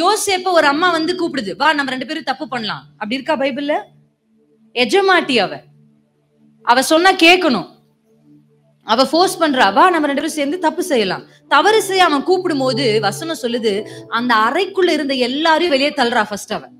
யோசேப்ப ஒரு அம்மா வந்து கூப்பிடுது வா நம்ம ரெண்டு பேரும் தப்பு பண்ணலாம். அப்படி இருக்கா பைபிள்ல? எஜமாட்டி அவ. அவ சொன்னா கேட்கணும் அவ ஃபோர்ஸ் பண்றா வா நம்ம ரெண்டு பேரும் சேர்ந்து தப்பு செய்யலாம். தவறு செய்ய அவன் கூப்பிடும் போது வசனம் சொல்லுது அந்த அறைக்குள்ள இருந்த எல்லாரையும் வெளியே தள்ளுறா ஃபர்ஸ்ட் அவன்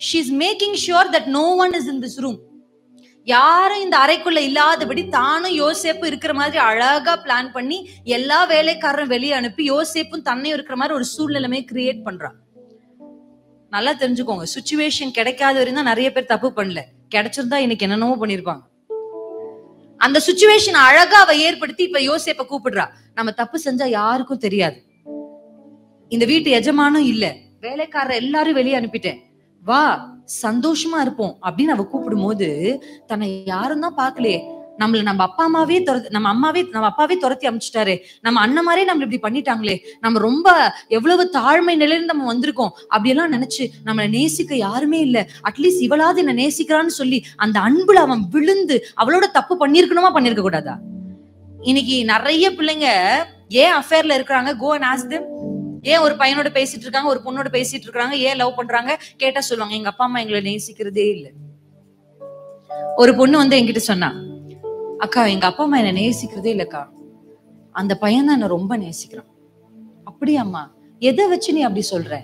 she is making sure that no one is in this room யாரும் இந்த அறைக்குள்ள இல்லாதபடி தானும் யோசேப்பு இருக்கிற மாதிரி அழகா பிளான் பண்ணி எல்லா வேலைக்காரரும் வெளியே அனுப்பி யோசேப்பும் தன்னையும் இருக்கிற மாதிரி ஒரு சூழ்நிலைமை கிரியேட் பண்றான் நல்லா தெரிஞ்சுக்கோங்க சுச்சுவேஷன் கிடைக்காத வரையும் தான் நிறைய பேர் தப்பு பண்ணல. கிடைச்சிருந்தா இன்னைக்கு என்னென்னமோ பண்ணிருப்பாங்க. அந்த சுச்சுவேஷன் அழகா அவ ஏற்படுத்தி இப்ப யோசேப்ப கூப்பிடுறா. நம்ம தப்பு செஞ்சா யாருக்கும் தெரியாது. இந்த வீட்டு எஜமானும் இல்ல. வேலைக்காரர் எல்லாரும் வெளியே அனுப்பிட்டேன். வா சந்தோஷமா இருப்போம் அப்படின்னு அவ கூப்பிடும் போது தன்னை யாரும் தான் பாக்கலையே நம்மள நம்ம அப்பா அம்மாவே துரத்து நம்ம அம்மாவே நம்ம அப்பாவே துரத்தி அமைச்சிட்டாரு. நம்ம அண்ணன் மாதிரியே நம்ம இப்படி பண்ணிட்டாங்களே. நம்ம ரொம்ப எவ்வளவு தாழ்மை நிலையில நம்ம வந்திருக்கோம் அப்படியெல்லாம் நினைச்சு நம்மளை நேசிக்க யாருமே இல்ல. அட்லீஸ்ட் இவளாவது என்ன நேசிக்கிறான்னு சொல்லி அந்த அன்புல அவன் விழுந்து அவளோட தப்பு பண்ணிருக்கணுமா பண்ணிருக்க கூடாதா? இன்னைக்கு நிறைய பிள்ளைங்க ஏன் அஃபேர்ல இருக்கிறாங்க? Go and ask them. ஏன் ஒரு பையனோட பேசிட்டு இருக்காங்க ஒரு பொண்ணோட பேசிட்டு இருக்காங்க ஏன் லவ் பண்றாங்க? கேட்டா சொல்லுவாங்க எங்க அப்பா அம்மா எங்களை நேசிக்கிறதே இல்ல. ஒரு பொண்ணு வந்து என்கிட்ட சொன்னா அக்கா எங்க அப்பா அம்மா என்ன நேசிக்கிறதே இல்லக்கா. அந்த பையன் தான் என்ன ரொம்ப நேசிக்கிறான். அப்படியாம்மா எதை வச்சு நீ அப்படி சொல்ற?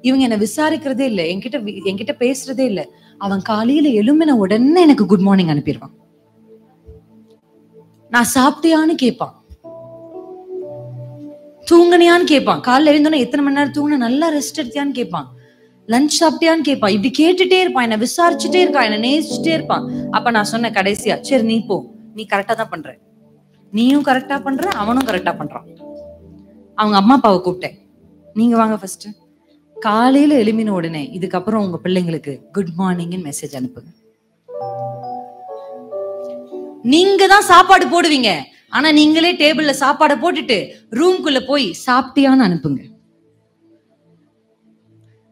இவங்க என்ன விசாரிக்கிறதே இல்ல. என்கிட்ட என்கிட்ட பேசுறதே இல்ல. அவன் காலையில எழும்பின உடனே எனக்கு குட் மார்னிங் அனுப்பிடுவான். நான் சாப்பிட்டியான்னு கேட்பான். தூங்குனியான்னு கேட்பான். காலைல எழுந்தோன்னா எத்தனை மணி நேரம் தூங்குன நல்லா ரெஸ்ட் எடுத்தியான்னு கேட்பான். லஞ்ச் சாப்பிட்டியான்னு கேட்பான். இப்படி கேட்டுட்டே இருப்பான். என்ன விசாரிச்சுட்டே இருக்கான். என்ன நேசிச்சுட்டே இருப்பான். அப்ப நான் சொன்னேன் கடைசியா சரி நீ போ. நீ கரெக்டா தான் பண்ற. நீயும் கரெக்டா பண்ற அவனும் கரெக்டா பண்றான். அவங்க அம்மா அப்பாவை கூப்பிட்டேன். நீங்க வாங்க ஃபர்ஸ்ட் காலையில எழுமின உடனே இதுக்கப்புறம் உங்க பிள்ளைங்களுக்கு குட் மார்னிங்னு மெசேஜ் அனுப்புங்க. நீங்க தான் சாப்பாடு போடுவீங்க. ஆனா நீங்களே டேபிள்ல சாப்பாடை போட்டுட்டு ரூம்குள்ள போய் சாப்பிட்டியான்னு அனுப்புங்க.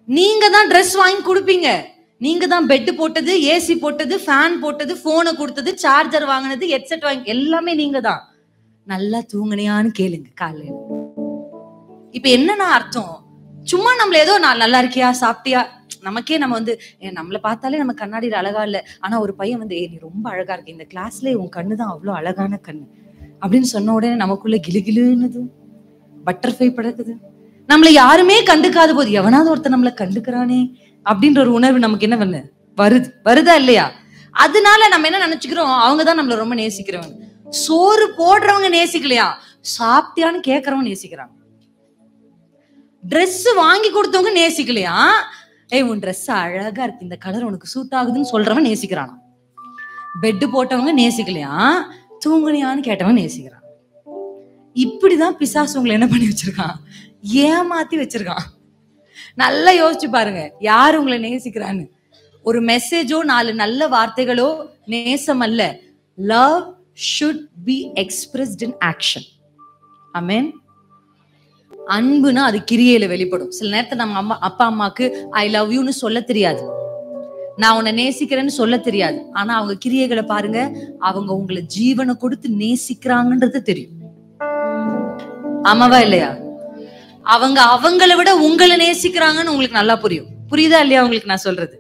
நீங்க தான் ட்ரெஸ் வாங்கி கொடுப்பீங்க. நீங்க தான் பெட் போட்டது ஏசி போட்டது ஃபேன் போட்டது போனை கொடுத்தது சார்ஜர் வாங்கினது ஹெட்செட் வாங்கி எல்லாமே நீங்க தான். நல்லா தூங்குனியான்னு கேளுங்க காலையில இப்ப என்னன்னா அர்த்தம்? சும்மா நம்மள ஏதோ நான் நல்லா இருக்கியா சாப்பிட்டியா? நமக்கே நம்ம வந்து ஏ, பார்த்தாலே நம்ம கண்ணாடியில் அழகா இல்ல. ஆனா ஒரு பையன் வந்து ஏ நீ ரொம்ப அழகா இருக்கு. இந்த கிளாஸ்ல உன் கண்ணு தான் அவ்வளோ அழகான கண்ணு. அப்படின்னு சொன்ன உடனே நமக்குள்ள கிலுகிலுன்னுது. பட்டர்ஃபை படக்குது நம்மளை யாருமே கண்டுக்காத போது எவனாவது ஒருத்தன் நம்மளை கண்டுக்கிறானே அப்படின்ற ஒரு உணர்வு நமக்கு என்ன பண்ணு? வருது. வருதா இல்லையா? அதனால நம்ம என்ன நினைச்சுக்கிறோம்? அவங்க தான் நம்மள ரொம்ப நேசிக்கிறவங்க. சோறு போடுறவங்க நேசிக்கலையா? சாப்பிட்டியான்னு கேக்குறவங்க நேசிக்கிறாங்க. ட்ரெஸ் வாங்கி கொடுத்தவங்க நேசிக்கலையா? ஏய் உன் ட்ரெஸ் அழகா இருக்கு. இந்த கலர் உனக்கு சூட் ஆகுதுன்னு சொல்றவன் நேசிக்கிறானா? பெட் போட்டவங்க நேசிக்கலையா? தூங்குனியான்னு கேட்டவன் நேசிக்கிறான். இப்படிதான் பிசாசு உங்களை என்ன பண்ணி வச்சிருக்கான்? ஏமாத்தி வச்சிருக்கான். நல்லா யோசிச்சு பாருங்க யார் உங்களை நேசிக்கிறான்னு. ஒரு மெசேஜோ நாலு நல்ல வார்த்தைகளோ நேசம் அல்ல. Love should be expressed in action amen அன்புனா அது கிரியையில வெளிப்படும். சில நேரத்தை நம்ம அம்மா அப்பா அம்மாக்கு ஐ லவ் யூன்னு சொல்ல தெரியாது. நான் உன்னை நேசிக்கிறேன்னு சொல்ல தெரியாது. ஆனா அவங்க கிரியைகளை பாருங்க அவங்க உங்களை ஜீவனை கொடுத்து நேசிக்கிறாங்கன்றது தெரியும். ஆமாவா இல்லையா? அவங்க அவங்கள விட உங்களை நேசிக்கிறாங்கன்னு உங்களுக்கு நல்லா புரியும். புரியுதா இல்லையா உங்களுக்கு நான் சொல்றது?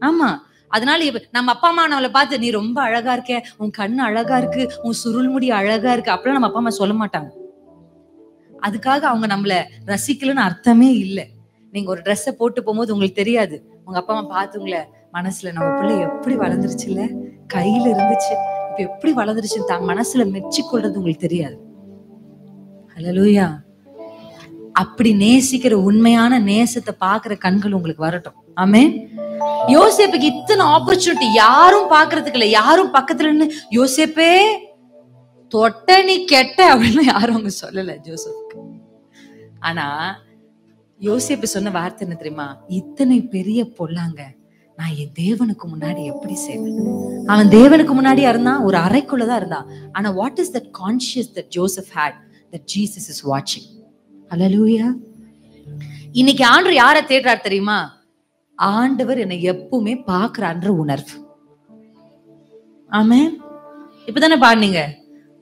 ஆமா. அதனால நம்ம அப்பா அம்மா நம்மளை பார்த்து நீ ரொம்ப அழகா இருக்க உன் கண்ணு அழகா இருக்கு உன் சுருள் முடி அழகா இருக்கு. அப்படிலாம் நம்ம அப்பா அம்மா சொல்ல மாட்டாங்க. அதுக்காக அவங்க நம்மள ரசிக்கலன்னு அர்த்தமே இல்லை. நீங்க ஒரு ட்ரெஸ்ஸை போட்டு போகும்போது உங்களுக்கு தெரியாது. உங்க அப்பா அம்மா பார்த்து உங்களை மனசுல நம்ம பிள்ளை எப்படி வளர்ந்துருச்சுல்ல? கையில இருந்துச்சு. இப்ப எப்படி வளர்ந்துருச்சு தான் மனசுல மெச்சிக்கொள்றது உங்களுக்கு தெரியாது. ஹலலூயா அப்படி நேசிக்கிற உண்மையான நேசத்தை பாக்குற கண்கள் உங்களுக்கு வரட்டும். ஆமே யோசேப்புக்கு இத்தனை ஆப்பர்ச்சுனிட்டி யாரும் பாக்குறதுக்கு இல்ல. யாரும் பக்கத்துல நின்னு யோசேப்பே தொட்ட நீ கெட்ட அப்படின்னு யாரும் அவங்க சொல்லல ஜோசப்க்கு ஆனா யோசேப்பு சொன்ன வார்த்தை என்ன தெரியுமா? இத்தனை பெரிய பொல்லாங்க. நான் என் தேவனுக்கு முன்னாடி எப்படி செய்வேன் அவன் தேவனுக்கு முன்னாடியா இருந்தான் ஒரு அறைக்குள்ளதான் இருந்தான் ஆனா what is that conscious that Joseph had that Jesus is வாட்சிங் அலலூயா இன்னைக்கு ஆண்டு யாரை தேடுறார் தெரியுமா? ஆண்டவர் என்னை எப்பவுமே பாக்குறான்ற உணர்வு. ஆமே இப்பதானே பாடுனீங்க?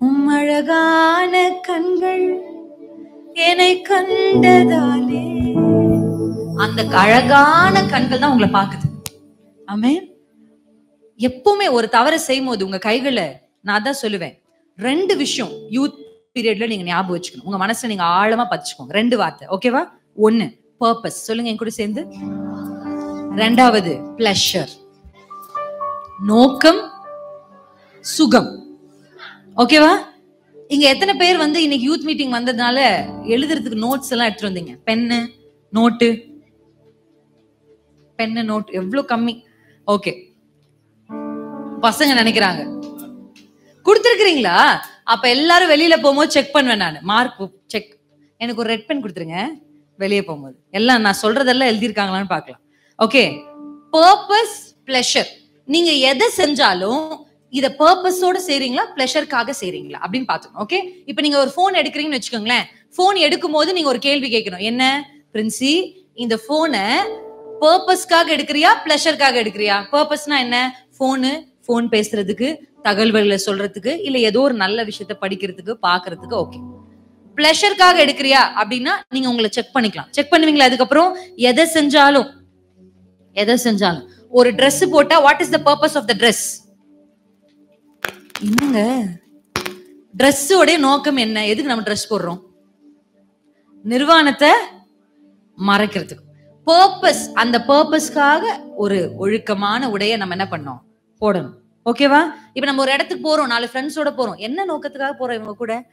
உம்மழகான கண்கள் என்னை கண்டதாலே. அந்த அழகான கண்கள் தான் உங்களை பாக்குது ஆமென் எப்பவுமே ஒரு தவறை செய்யும் போது உங்க கைகளை நான் தான் சொல்லுவேன். ரெண்டு விஷயம் யூத் பீரியட்ல நீங்க ஞாபகம் வச்சுக்கணும். உங்க மனசுல நீங்க ஆழமா பதிச்சுக்கோங்க. ரெண்டு வார்த்தை. ஓகேவா ஒண்ணு பர்பஸ் சொல்லுங்க என் கூட சேர்ந்து. ரெண்டாவது பிளஷர் நோக்கம் சுகம். ஓகேவா இங்க எத்தனை பேர் வந்து இன்னைக்கு யூத் மீட்டிங் வந்ததுனால எழுதுறதுக்கு நோட்ஸ் எல்லாம் எடுத்துட்டு வந்தீங்க? பென்னு நோட்டு பென்னு நோட் எவ்வளவு கம்மி. ஓகே பசங்க நினைக்கிறாங்க. கொடுத்துருக்கீங்களா அப்ப எல்லாரும் வெளியில போகும்போது செக் பண்ணுவேன் நான். மார்க் செக் எனக்கு ஒரு ரெட் பென் கொடுத்துருங்க. வெளியே போகும்போது. எல்லாம் நான் சொல்றதெல்லாம் எழுதியிருக்காங்களான்னு பார்க்கலாம். ஓகே பர்பஸ் பிளஷர் நீங்க எதை செஞ்சாலும் இத பர்பஸோட செய்றீங்களா? பிளஷருக்காக செய்றீங்களா? அப்படின்னு பாத்துக்கணும் ஓகே இப்போ நீங்க ஒரு ஃபோன் எடுக்கிறீங்கன்னு வச்சுக்கோங்களேன். ஃபோன் எடுக்கும் போது நீங்க ஒரு கேள்வி கேட்கணும். என்ன? பிரின்சி இந்த போனை பர்பஸ்க்காக எடுக்கிறியா பிளஷருக்காக எடுக்கிறியா? பர்பஸ்னா என்ன? போனு ஃபோன் பேசுறதுக்கு தகவல்களை சொல்றதுக்கு இல்ல ஏதோ ஒரு நல்ல விஷயத்த படிக்கிறதுக்கு பாக்குறதுக்கு ஓகே பிளஷருக்காக எடுக்கிறியா அப்படின்னா நீங்க உங்களை செக் பண்ணிக்கலாம். செக் பண்ணுவீங்களா அதுக்கப்புறம்? எதை செஞ்சாலும் எதை செஞ்சாலும். ஒரு ட்ரெஸ் போட்டா what is the purpose of the dress என்னங்க? ட்ரெஸ்ஸோடைய நோக்கம் என்ன? எதுக்கு நம்ம ட்ரெஸ் போடுறோம்? நிர்வாணத்தை மறைக்கிறதுக்கு. பர்பஸ் அந்த பர்பஸ்க்காக ஒரு ஒழுக்கமான உடைய நம்ம என்ன பண்ணோம்? போடணும். ஓகேவா இப்ப நம்ம ஒரு இடத்துக்கு போறோம் நாலு ஃப்ரெண்ட்ஸோட போறோம். என்ன நோக்கத்துக்காக போறோம் இவங்க கூட?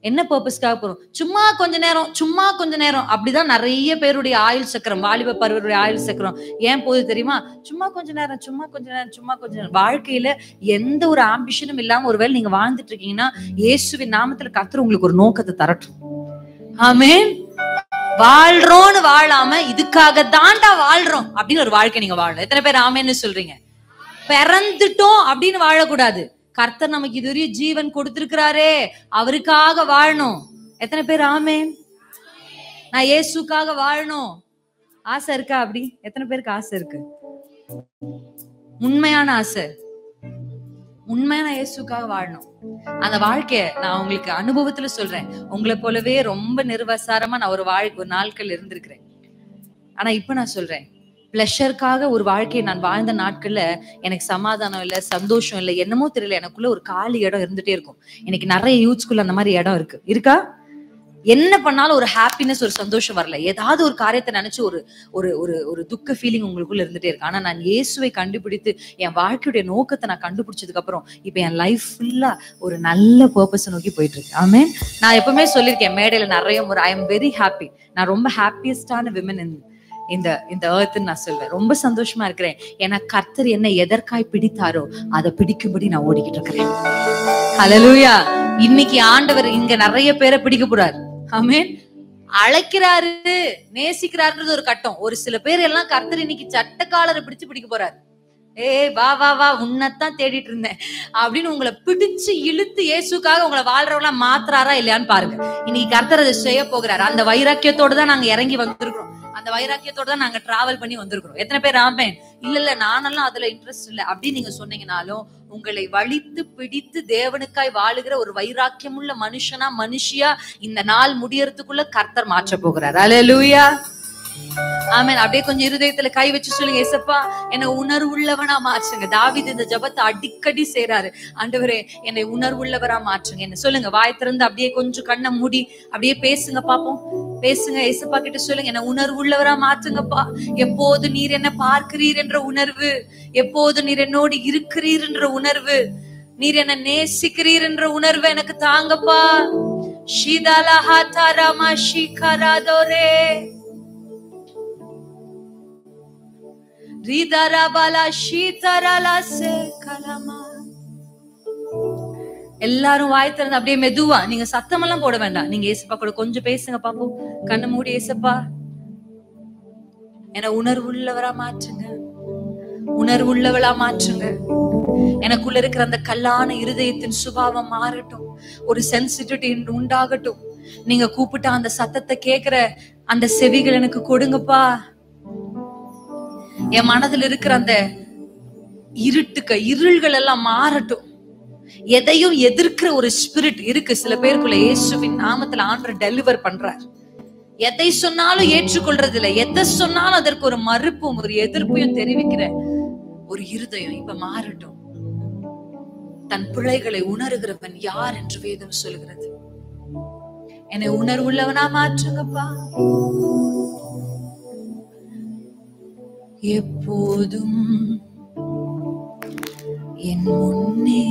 என்ன பர்பஸ்க்காக போறோம்? சும்மா கொஞ்ச நேரம் சும்மா கொஞ்ச நேரம். அப்படிதான் நிறைய பேருடைய ஆயுள் சக்கரம் வாலிப பருவருடைய ஆயுள் சக்கரம். ஏன் போகுது தெரியுமா? சும்மா கொஞ்ச நேரம் சும்மா கொஞ்ச நேரம் சும்மா கொஞ்ச நேரம். வாழ்க்கையில எந்த ஒரு ஆம்பிஷனும் இல்லாம ஒருவேளை நீங்க வாழ்ந்துட்டு இருக்கீங்கன்னா இயேசுவின் நாமத்துல கத்துற உங்களுக்கு ஒரு நோக்கத்தை தரட்டும். ஆமென் வாழ்றோம்னு வாழாம இதுக்காக தாண்டா வாழ்றோம் அப்படின்னு ஒரு வாழ்க்கை நீங்க வாழணும். எத்தனை பேர் ஆமேன்னு சொல்றீங்க? பிறந்துட்டோம் அப்படின்னு வாழக்கூடாது. கர்த்தர் நமக்கு இதுவரைய ஜீவன் கொடுத்திருக்கிறாரே. அவருக்காக வாழணும். எத்தனை பேர் ஆமேன்? நான் இயேசுக்காக வாழணும். ஆசை இருக்கா அப்படி? எத்தனை பேருக்கு ஆசை இருக்கு? உண்மையான ஆசை. உண்மையான இயேசுக்காக வாழணும். அந்த வாழ்க்கைய நான் உங்களுக்கு அனுபவத்துல சொல்றேன். உங்களை போலவே ரொம்ப நிர்வசாரமா நான் ஒரு வாழ்க்கை ஒரு நாட்கள் இருந்திருக்கிறேன். ஆனா இப்ப நான் சொல்றேன். பிளஷருக்காக ஒரு வாழ்க்கையை நான் வாழ்ந்த நாட்கள்ல எனக்கு சமாதானம் இல்ல சந்தோஷம் இல்ல என்னமோ தெரியல. எனக்குள்ள ஒரு காலி இடம் இருந்துட்டே இருக்கும். எனக்கு நிறைய யூத்ஸ்குள்ள அந்த மாதிரி இடம் இருக்கு. இருக்கா? என்ன பண்ணாலும் ஒரு ஹாப்பினஸ் ஒரு சந்தோஷம் வரல. ஏதாவது ஒரு காரியத்தை நினைச்சு ஒரு ஒரு ஒரு ஒரு துக்க ஃபீலிங் உங்களுக்குள்ள இருந்துட்டே இருக்கு. ஆனா நான் இயேசுவை கண்டுபிடித்து என் வாழ்க்கையுடைய நோக்கத்தை நான் கண்டுபிடிச்சதுக்கு அப்புறம் இப்ப என் லைஃப் ஃபுல்லா ஒரு நல்ல பர்பஸ் நோக்கி போயிட்டு இருக்கு. ஆமே நான் எப்பவுமே சொல்லியிருக்கேன் மேடையில நிறைய ஒரு ஐ எம் வெரி ஹாப்பி நான் ரொம்ப ஹாப்பியஸ்டான விமன் இந்த இந்த ஏர்த்துன்னு நான் சொல்வேன். ரொம்ப சந்தோஷமா இருக்கிறேன். ஏன்னா கர்த்தர் என்ன எதற்காய் பிடித்தாரோ அதை பிடிக்கும்படி நான் ஓடிக்கிட்டு இருக்கிறேன். ஹalleluya இன்னைக்கு ஆண்டவர் இங்க நிறைய பேரை பிடிக்க போறாரு. ஆமென். அழைக்கிறாரு நேசிக்கிறாருன்றது ஒரு கட்டம். ஒரு சில பேர் எல்லாம் கர்த்தர் இன்னைக்கு சட்டக்காலரை பிடிச்சு பிடிக்க போறாரு. ஏய் வா வா வா உன்னைத்தான் தேடிட்டு இருந்தேன். அப்படின்னு உங்களை பிடிச்சு இழுத்து இயேசுக்காக உங்களை வாழ்றவங்களா மாத்துறாரா இல்லையான்னு பாருங்க. இன்னைக்கு கர்த்தர் அதை செய்ய போகிறாரு. அந்த வைராக்கியத்தோட தான் நாங்க இறங்கி வந்திருக்கிறோம். அந்த வைராக்கியத்தோட தான் நாங்க டிராவல் பண்ணி வந்திருக்கிறோம். எத்தனை பேர் ஆமேன் இல்ல இல்ல நானெல்லாம் அதுல இன்ட்ரெஸ்ட் இல்ல. அப்படின்னு நீங்க சொன்னீங்கனாலும் உங்களை வலித்து பிடித்து தேவனுக்காய் வாழுகிற ஒரு வைராக்கியமுள்ள மனுஷனா மனுஷியா இந்த நாள் முடியறதுக்குள்ள கர்த்தர் மாற்ற போகிறார். அல்லேலூயா ஆமேன். அப்படியே கொஞ்சம் இருதயத்துல கை வச்சு சொல்லுங்க ஏசப்பா என்னை உணர்வுள்ளவனா மாற்றுங்க. தாவித இந்த ஜபத்தை அடிக்கடி செய்யறாரு ஆண்டவரே என்னை உணர்வுள்ளவரா மாற்றுங்க என்ன சொல்லுங்க வாய் திறந்து அப்படியே கொஞ்சம் கண்ணை மூடி அப்படியே பேசுங்க பாப்போம். பேசுங்க ஏசப்பா கிட்ட சொல்லுங்க என்ன உணர்வுள்ளவரா மாற்றுங்கப்பா. எப்போது நீர் என்ன பார்க்கிறீர் என்ற உணர்வு? எப்போது நீர் என்னோடு இருக்கிறீர் என்ற உணர்வு? நீர் என்ன நேசிக்கிறீர் என்ற உணர்வு எனக்கு தாங்கப்பா. ஷீதாலா ஹாத்தாராமா ஷிகராதோரே. எல்லாரும் வாய் திறந்து அப்படியே மெதுவா நீங்க சத்தம் எல்லாம் போட வேண்டாம். நீங்க ஏசப்பா கூட கொஞ்சம் பேசுங்க பாப்போம். கண்ணு மூடி ஏசப்பா. என உணர்வுள்ளவரா மாற்றுங்க. உணர்வு உள்ளவளா மாற்றுங்க. எனக்குள்ள இருக்கிற அந்த கல்லான இருதயத்தின் சுபாவம் மாறட்டும். ஒரு சென்சிட்டிவிட்டி உண்டாகட்டும். நீங்க கூப்பிட்டா அந்த சத்தத்தை கேக்குற அந்த செவிகள் எனக்கு கொடுங்கப்பா. என் மனதில் இருக்கிற அந்த இருட்டுக்க இருள்கள் எல்லாம் மாறட்டும். எதையும் எதிர்க்கிற ஒரு ஸ்பிரிட் இருக்கு. சில பேருக்குள்ள இயேசுவின் நாமத்துல ஆண்டு டெலிவர் பண்றார். எதை சொன்னாலும் ஏற்றுக்கொள்றது இல்ல எதை சொன்னாலும் அதற்கு ஒரு மறுப்பும் ஒரு எதிர்ப்பையும் தெரிவிக்கிற ஒரு இருதயம் இப்ப மாறட்டும். தன் பிழைகளை உணர்கிறவன் யார் என்று வேதம் சொல்கிறது. என்னை உணர்வுள்ளவனா மாற்றுங்கப்பா. எப்போதும் என் முன்னே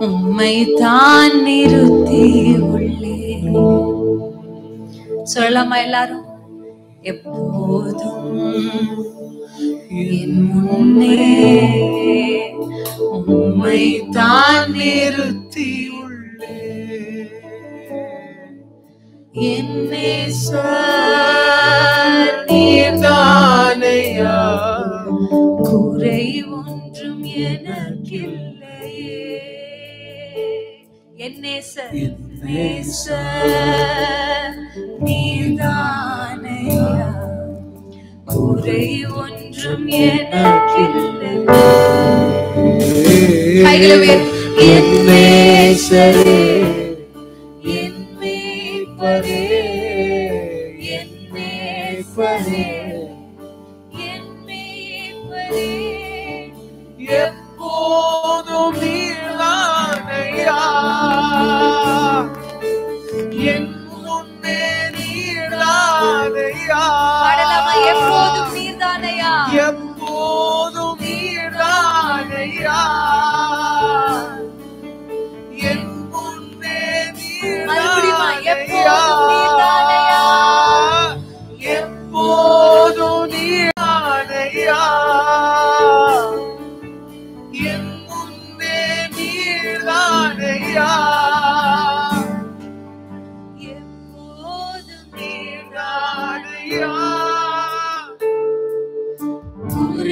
உம்மை தான் நிறுத்தி உள்ளே சொல்லலாமா எல்லாரும்? எப்போதும் என் முன்னே உம்மை தான் நிறுத்தி உள்ளே என்னே நீர்தானையா என்னேசர் நேசர் நீர்தானையா குறை ஒன்றும் எனக்கில்லை. கைகளை உயர்த்தி, என் நேசரே, என் என்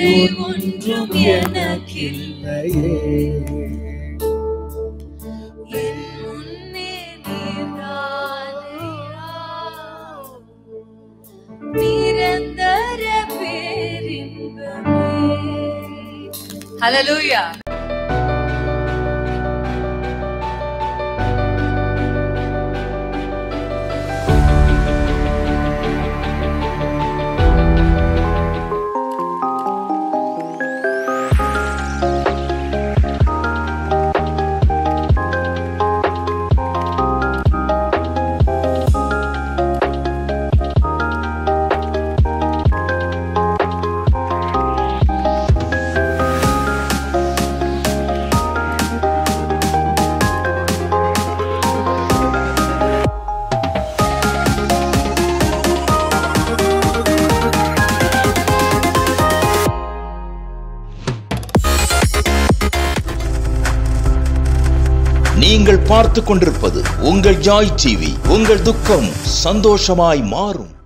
குறை ஒன்றும் எனக்கில்லையே Hallelujah. பார்த்து கொண்டிருப்பது உங்கள் ஜாய் டிவி. உங்கள் துக்கம் சந்தோஷமாய் மாறும்.